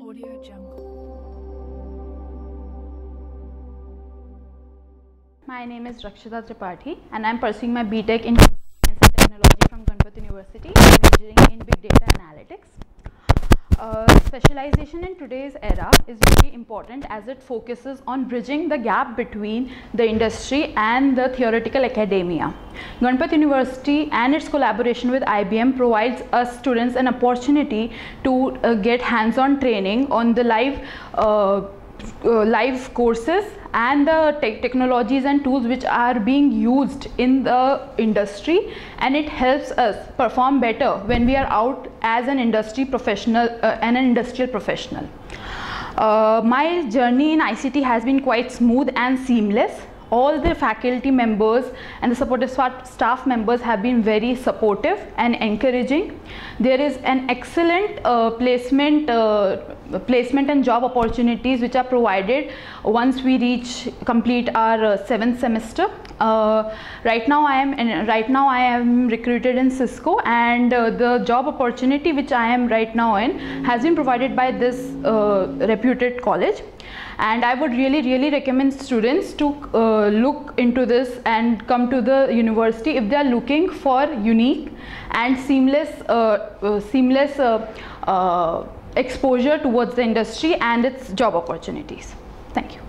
Audio Jungle. My name is Rakshita Tripathi and I am pursuing my BTech in Science and Technology from Ganpat University, majoring in Big Data Analytics. Uh, specialization in today's era is really important as it focuses on bridging the gap between the industry and the theoretical academia. Ganpat University and its collaboration with IBM provides us students an opportunity to uh, get hands-on training on the live uh, uh, live courses and the te- technologies and tools which are being used in the industry. And it helps us perform better when we are out as an industry professional uh, and an industrial professional. Uh, my journey in ict has been quite smooth and seamless. All the faculty members and the supportive staff members have been very supportive and encouraging. There is an excellent uh, placement uh, placement and job opportunities which are provided once we reach complete our uh, seventh semester. Uh, right now i am in, right now i am recruited in cisco and uh, the job opportunity which i am right now in has been provided by this uh, reputed college. And i would really really recommend students to uh, look into this and come to the university if they are looking for unique and seamless uh, seamless exposure towards the industry and its job opportunities. Thank you.